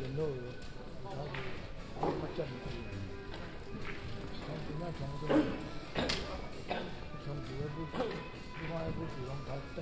联络有，他是较正规，从今仔从这从几个不，你看那不是拢较正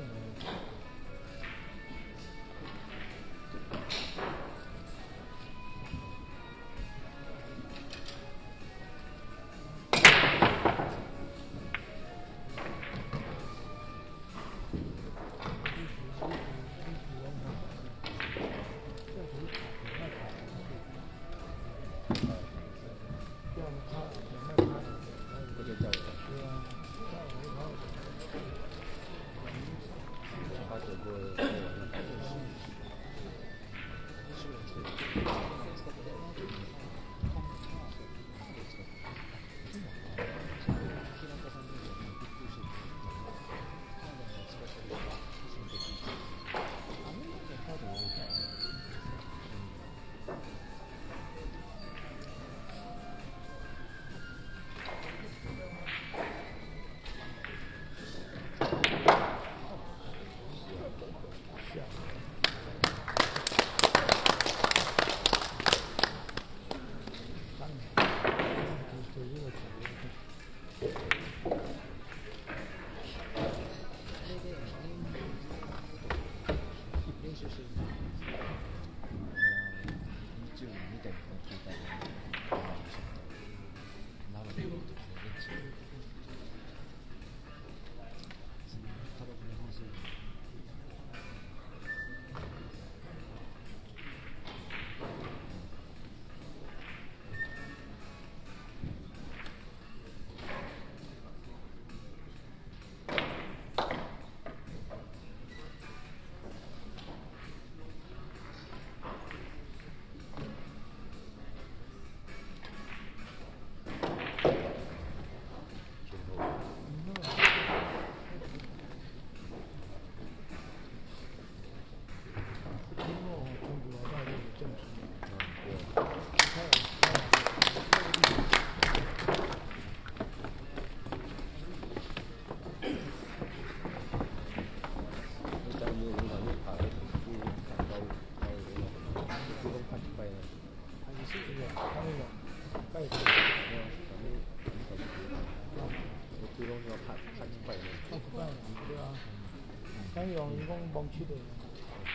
用伊讲忘七的，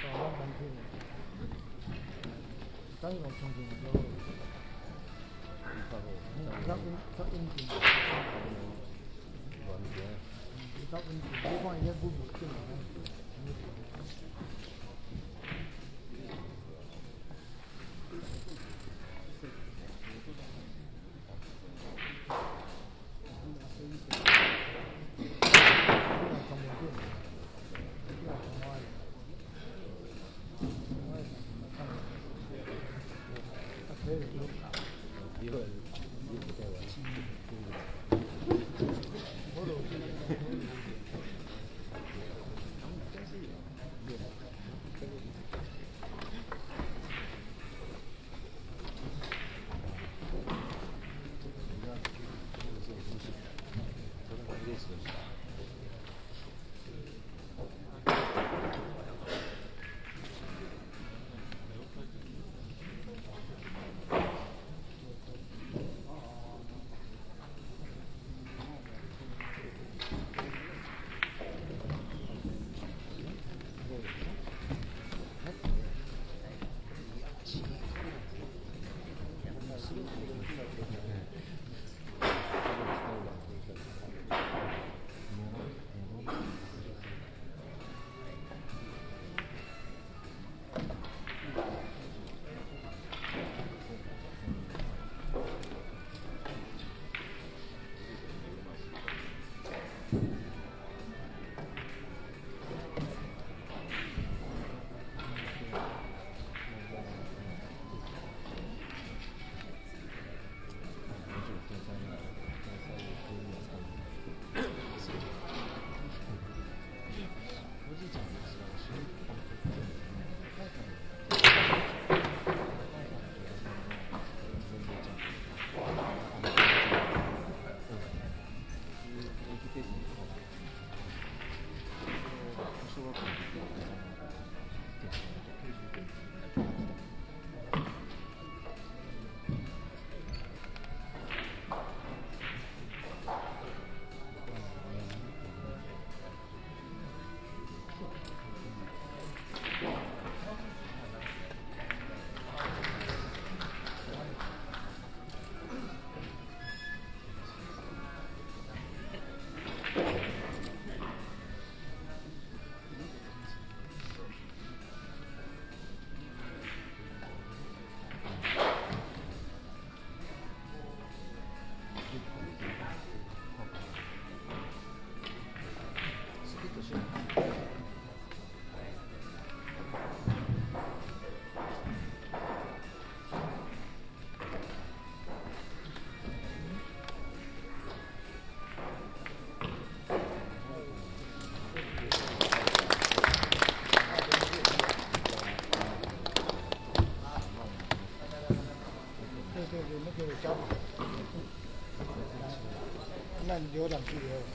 哦，咱忘七的，咱用重庆那你留两句给我